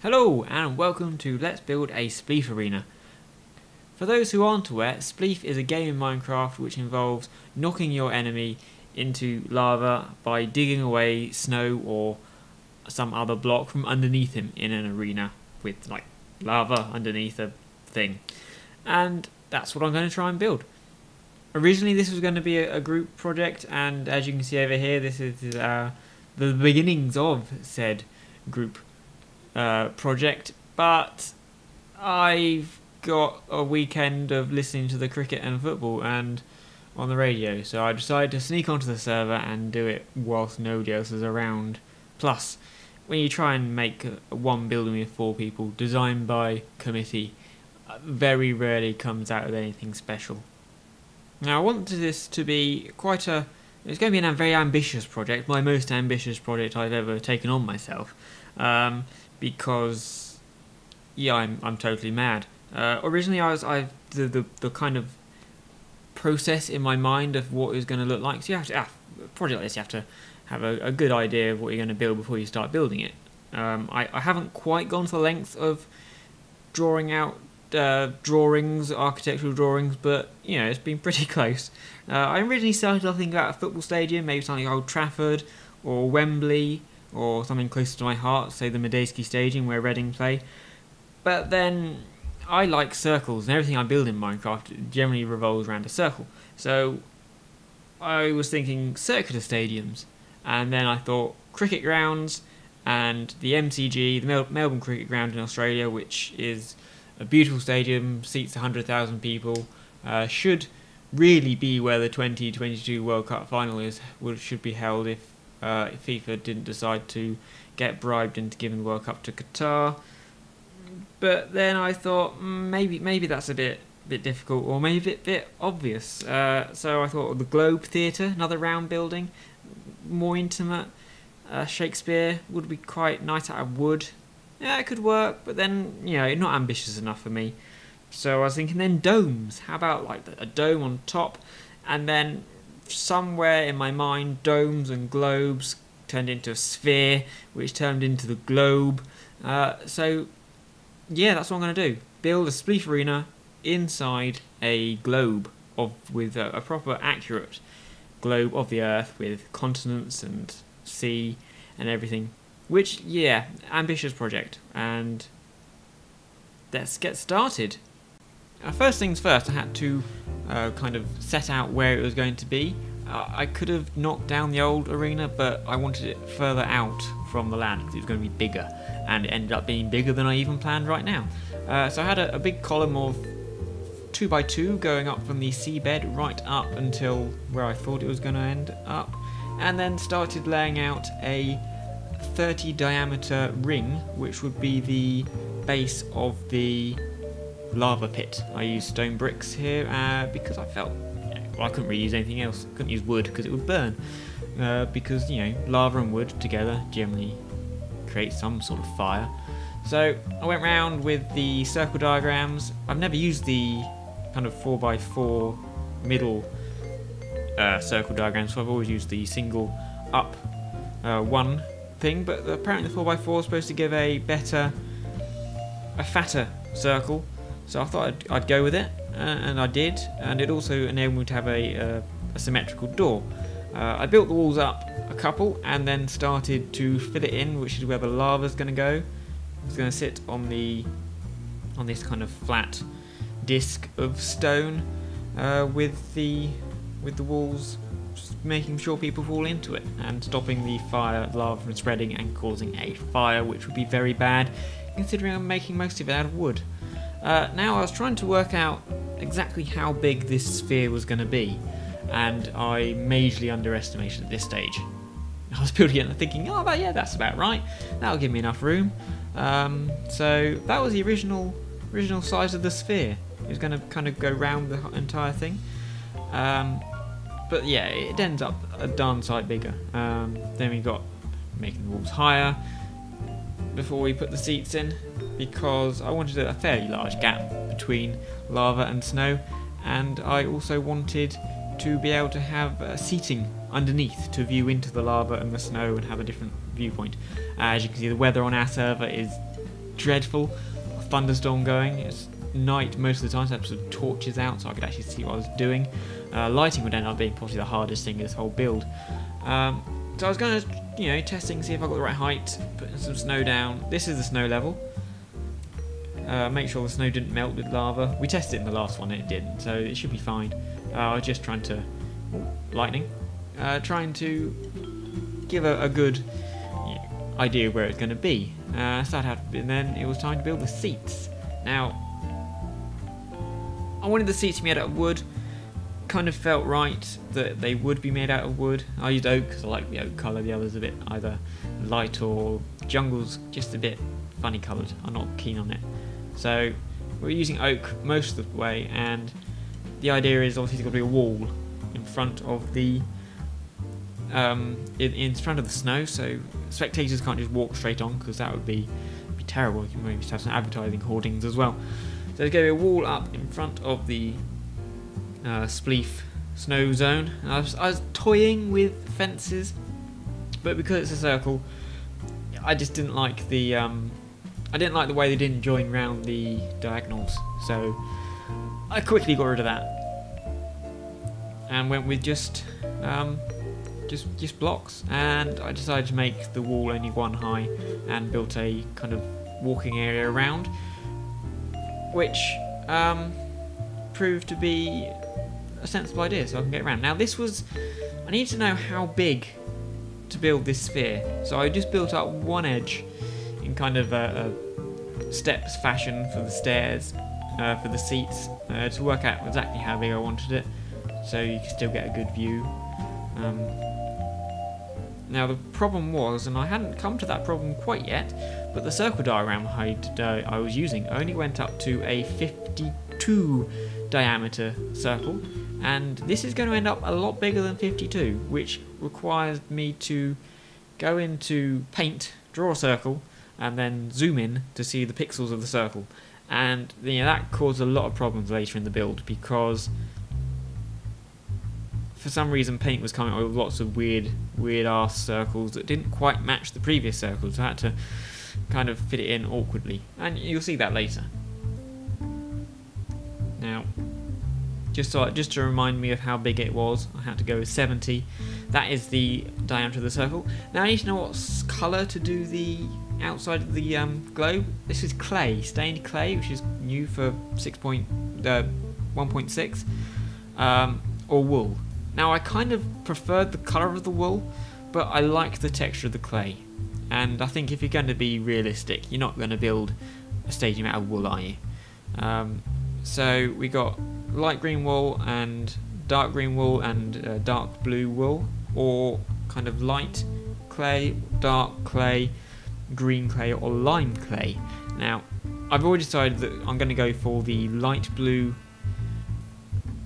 Hello and welcome to Let's Build a Spleef Arena. For those who aren't aware, Spleef is a game in Minecraft which involves knocking your enemy into lava by digging away snow or some other block from underneath him in an arena with like lava underneath a thing. And that's what I'm going to try and build. Originally this was going to be a, a group project and as you can see over here this is uh, the beginnings of said group uh, project, but I've got a weekend of listening to the cricket and football and on the radio, so I decided to sneak onto the server and do it whilst nobody else is around. Plus, when you try and make one building with four people, designed by committee, uh, very rarely comes out with anything special. Now, I wanted this to be quite a. It's going to be a very ambitious project, my most ambitious project I've ever taken on myself. Um, because yeah, I'm I'm totally mad. Uh, originally, I was I the, the the kind of process in my mind of what it's going to look like. So you have to ah, project like this, you have to have a, a good idea of what you're going to build before you start building it. Um, I I haven't quite gone to the length of drawing out uh, drawings, architectural drawings, but you know it's been pretty close. Uh, I originally started thinking about a football stadium, maybe something like Old Trafford or Wembley or something closer to my heart, say the Madejski Stadium where Reading play. But then I like circles, and everything I build in Minecraft generally revolves around a circle. So I was thinking circular stadiums, and then I thought cricket grounds and the MCG, the Mel- Melbourne Cricket Ground in Australia, which is a beautiful stadium, seats 100,000 people, uh, should really be where the 2022 World Cup final is, should be held if uh, FIFA didn't decide to get bribed into giving the World Cup to Qatar. But then I thought mm, maybe maybe that's a bit bit difficult or maybe a bit, bit obvious. Uh, so I thought the Globe Theatre, another round building, more intimate. Uh, Shakespeare would be quite nice out of wood. Yeah, it could work, but then you know not ambitious enough for me. So I was thinking then domes. How about like a dome on top, and then somewhere in my mind, domes and globes turned into a sphere, which turned into the globe. Uh, so, yeah, that's what I'm going to do. Build a spleef arena inside a globe of with a, a proper, accurate globe of the Earth with continents and sea and everything. Which, yeah, ambitious project. And let's get started. Uh, first things first, I had to uh, kind of set out where it was going to be. Uh, I could have knocked down the old arena, but I wanted it further out from the land because it was going to be bigger, and it ended up being bigger than I even planned right now. Uh, so I had a, a big column of 2 by 2 going up from the seabed right up until where I thought it was going to end up, and then started laying out a 30 diameter ring, which would be the base of the lava pit. I used stone bricks here uh, because I felt well, I couldn't really use anything else. Couldn't use wood because it would burn. Uh, because you know lava and wood together generally create some sort of fire. So I went round with the circle diagrams. I've never used the kind of 4x4 middle uh, circle diagrams, so I've always used the single up uh, one thing, but apparently the 4x4 is supposed to give a better, a fatter circle so I thought I'd, I'd go with it, uh, and I did, and it also enabled me to have a, uh, a symmetrical door. Uh, I built the walls up a couple and then started to fill it in, which is where the lava's going to go. It's going to sit on the on this kind of flat disc of stone uh, with the with the walls making sure people fall into it and stopping the fire lava from spreading and causing a fire, which would be very bad considering I'm making most of it out of wood. Uh, now I was trying to work out exactly how big this sphere was going to be, and I majorly underestimated at this stage. I was building it and thinking, oh, but yeah, that's about right. That'll give me enough room. Um, so that was the original original size of the sphere. It was going to kind of go round the entire thing. Um, but yeah, it ends up a darn sight bigger. Um, then we got making the walls higher before we put the seats in because I wanted a fairly large gap between lava and snow, and I also wanted to be able to have uh, seating underneath to view into the lava and the snow and have a different viewpoint. Uh, as you can see, the weather on our server is dreadful. A thunderstorm going. It's night most of the time, so I had some torches out so I could actually see what I was doing. Uh, lighting would end up being probably the hardest thing in this whole build. Um, so I was going to, you know, testing, see if I got the right height, putting some snow down. This is the snow level. Uh, make sure the snow didn't melt with lava. We tested it in the last one, and it didn't, so it should be fine. Uh, I was just trying to... Lightning. Uh, trying to give a, a good idea where it's going to be. Uh, so and then it was time to build the seats. Now, I wanted the seats to be made out of wood. Kind of felt right that they would be made out of wood. I used oak because I like the oak colour. The others are a bit either light or jungle's just a bit funny coloured. I'm not keen on it. So we're using oak most of the way, and the idea is obviously there's got to be a wall in front of the um, in, in front of the snow, so spectators can't just walk straight on because that would be be terrible. You maybe just have some advertising hoardings as well. So there's going to be a wall up in front of the uh, Spleef snow zone. I was, I was toying with fences, but because it's a circle, I just didn't like the um, I didn't like the way they didn't join round the diagonals. So I quickly got rid of that and went with just um, just just blocks. And I decided to make the wall only one high and built a kind of walking area around, which um, proved to be a sensible idea, so I can get around. Now this was, I need to know how big to build this sphere. So I just built up one edge kind of a, a steps fashion for the stairs, uh, for the seats, uh, to work out exactly how big I wanted it, so you can still get a good view. Um, now the problem was, and I hadn't come to that problem quite yet, but the circle diagram height uh, I was using only went up to a 52 diameter circle, and this is going to end up a lot bigger than 52, which requires me to go into paint, draw a circle, and then zoom in to see the pixels of the circle. And you know, that caused a lot of problems later in the build because for some reason paint was coming up with lots of weird weird ass circles that didn't quite match the previous circles so I had to kind of fit it in awkwardly. And you'll see that later. Now just so just to remind me of how big it was I had to go with 70 that is the diameter of the circle. Now I need to know what colour to do the outside of the um, globe this is clay stained clay which is new for 6 point, uh, 1.6 um, or wool now I kind of preferred the colour of the wool, but I like the texture of the clay. And I think if you're going to be realistic, you're not going to build a stadium out of wool, are you? Um, so we got light green wool and dark green wool and uh, dark blue wool, or kind of light clay, dark clay, green clay, or lime clay. Now, I've already decided that I'm going to go for the light blue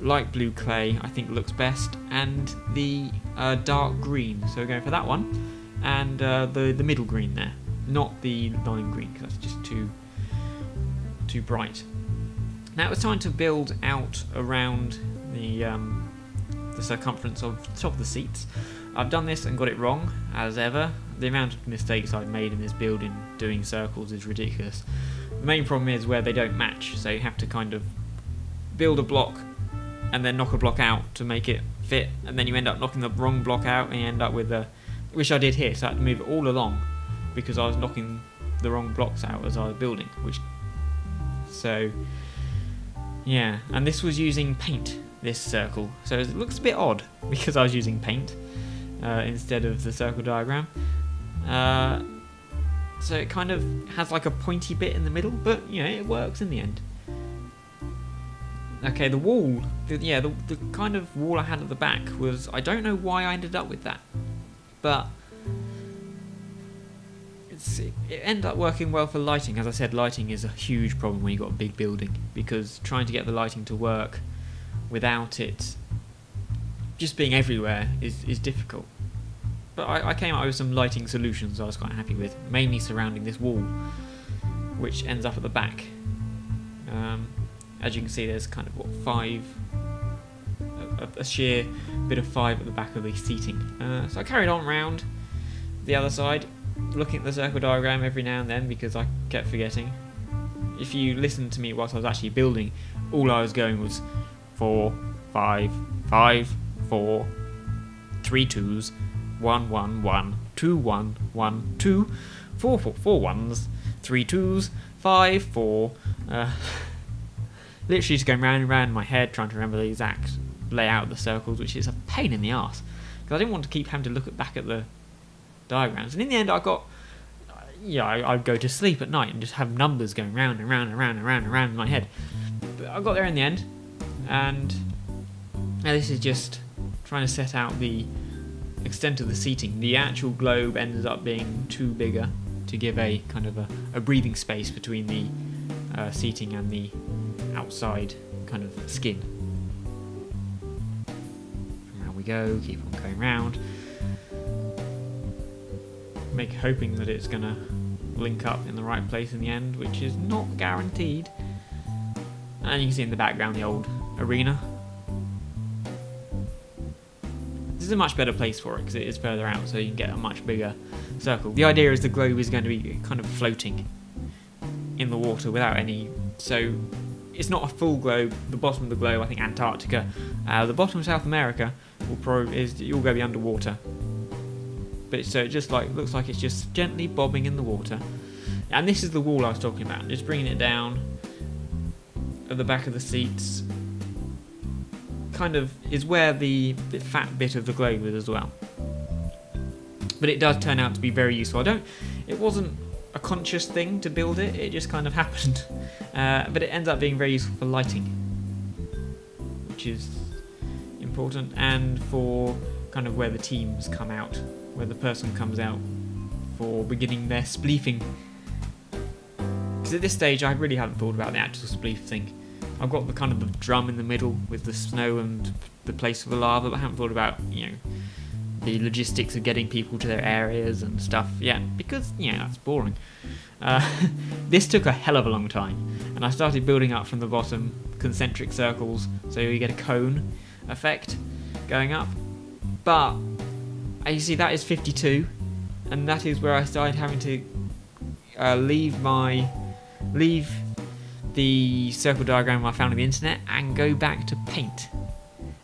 light blue clay I think looks best, and the uh, dark green. So we're going for that one, and uh, the the middle green there, not the lime green because that's just too too bright. Now it's time to build out around the um, the circumference of the top of the seats. I've done this and got it wrong, as ever. The amount of mistakes I've made in this building doing circles is ridiculous. The main problem is where they don't match, so you have to kind of build a block and then knock a block out to make it fit, and then you end up knocking the wrong block out, and you end up with a, which I did here. So I had to move it all along because I was knocking the wrong blocks out as I was building. Which, so, yeah, and this was using paint. This circle, so it looks a bit odd because I was using paint uh, instead of the circle diagram. Uh, so it kind of has like a pointy bit in the middle, but you know it works in the end. Okay, the wall, the, yeah, the, the kind of wall I had at the back was, I don't know why I ended up with that, but it ended up working well for lighting. As I said, lighting is a huge problem when you've got a big building, because trying to get the lighting to work without it just being everywhere is, is difficult. But I, I came up with some lighting solutions I was quite happy with, mainly surrounding this wall, which ends up at the back. Um, as you can see there's kind of what five a, a sheer bit of five at the back of the seating uh, so I carried on round the other side looking at the circle diagram every now and then because I kept forgetting. If you listened to me whilst I was actually building, all I was going was four, five, five, four, three twos, one, one, one, two, one, one, two, four, four, four ones, three twos, five, four. Uh, literally just going round and round in my head trying to remember the exact layout of the circles, which is a pain in the ass because I didn't want to keep having to look at, back at the diagrams. And in the end, I got yeah, I, I'd go to sleep at night and just have numbers going round and round and round and round and round in my head. But I got there in the end, and now this is just trying to set out the extent of the seating. The actual globe ends up being too bigger to give a kind of a, a breathing space between the uh, seating and the outside kind of skin. Around we go, keep on going round. Make hoping that it's gonna link up in the right place in the end, which is not guaranteed. And you can see in the background the old arena. This is a much better place for it because it is further out, so you can get a much bigger circle. The idea is the globe is going to be kind of floating in the water without any. So it's not a full globe. The bottom of the globe, I think Antarctica. Uh, the bottom of South America will probably is you'll go be underwater. But so it just like looks like it's just gently bobbing in the water. And this is the wall I was talking about. Just bringing it down at the back of the seats. Kind of is where the fat bit of the globe is as well. But it does turn out to be very useful. I don't. It wasn't a conscious thing to build it. It just kind of happened. Uh, but it ends up being very useful for lighting, which is important, and for kind of where the teams come out, where the person comes out for beginning their spleefing. Because at this stage, I really haven't thought about the actual spleef thing. I've got the kind of the drum in the middle with the snow and the place for the lava, but I haven't thought about you know the logistics of getting people to their areas and stuff yet because yeah that's boring. Uh, this took a hell of a long time, and I started building up from the bottom concentric circles so you get a cone effect going up. But as you see, that is 52, and that is where I started having to uh, leave my leave the circle diagram I found on the internet and go back to paint.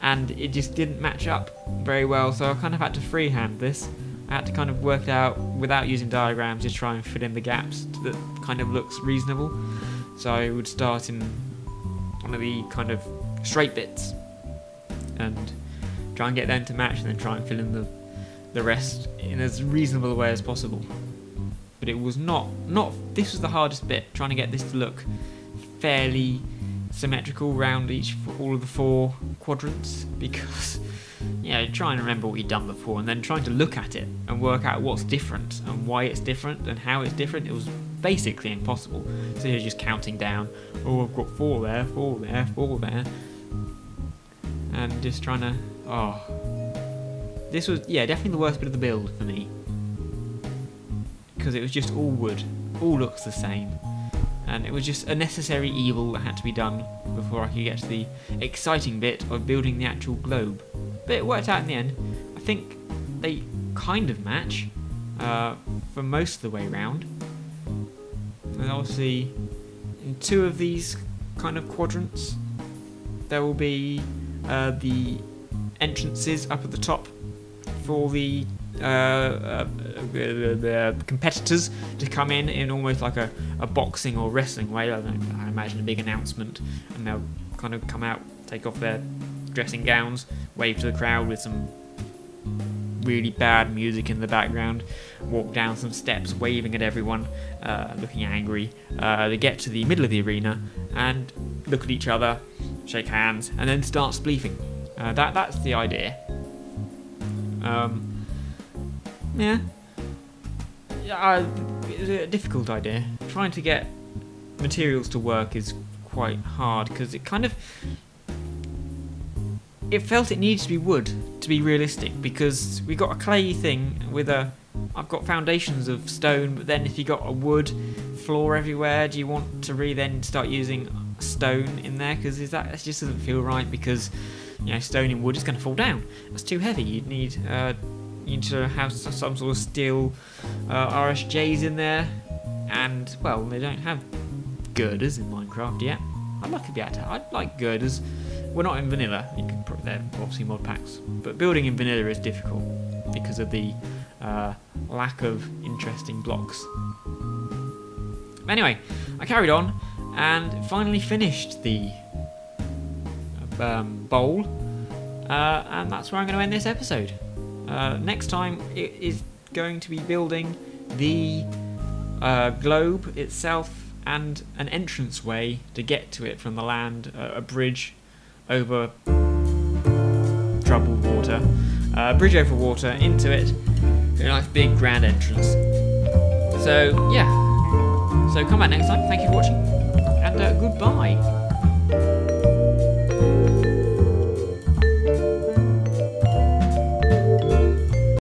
And it just didn't match up very well, so I kind of had to freehand this. I had to kind of work it out without using diagrams, just try and fill in the gaps that kind of looks reasonable. So I would start in one of the kind of straight bits and try and get them to match and then try and fill in the the rest in as reasonable a way as possible. But it was not not this was the hardest bit, trying to get this to look fairly symmetrical around each for all of the four quadrants because yeah, trying to remember what you've done before and then trying to look at it and work out what's different and why it's different and how it's different, it was basically impossible. So you're just counting down, oh, I've got four there, four there, four there, and just trying to, oh. This was, yeah, definitely the worst bit of the build for me. Because it was just all wood, all looks the same. And it was just a necessary evil that had to be done before I could get to the exciting bit of building the actual globe. But it worked out in the end. I think they kind of match uh, for most of the way around. And obviously, in two of these kind of quadrants, there will be uh, the entrances up at the top for the uh, uh, the competitors to come in in almost like a, a boxing or wrestling way. I, I imagine a big announcement, and they'll kind of come out, take off their dressing gowns, wave to the crowd with some really bad music in the background, walk down some steps, waving at everyone, uh, looking angry. Uh, they get to the middle of the arena and look at each other, shake hands, and then start spleefing. Uh, that that's the idea. Um, yeah, yeah, it's a difficult idea. Trying to get materials to work is quite hard because it kind of it felt it needs to be wood to be realistic because we got a clay thing with a I've got foundations of stone but then if you got a wood floor everywhere do you want to really then start using stone in there? Because is that it just doesn't feel right because you know stone and wood is going to fall down. That's too heavy. You'd need uh, need to have some sort of steel uh, RSJs in there, and well, they don't have girders in Minecraft yet. I'd like to be able to. I'd like girders. We're not in vanilla. You can put they're obviously mod packs, but building in vanilla is difficult because of the uh, lack of interesting blocks. Anyway, I carried on and finally finished the um, bowl, uh, and that's where I'm going to end this episode. Uh, next time, it is going to be building the uh, globe itself and an entranceway to get to it from the land, uh, a bridge over troubled water, uh, a bridge over water into it, a nice big grand entrance. So, yeah. So come back next time. Thank you for watching, and uh, goodbye.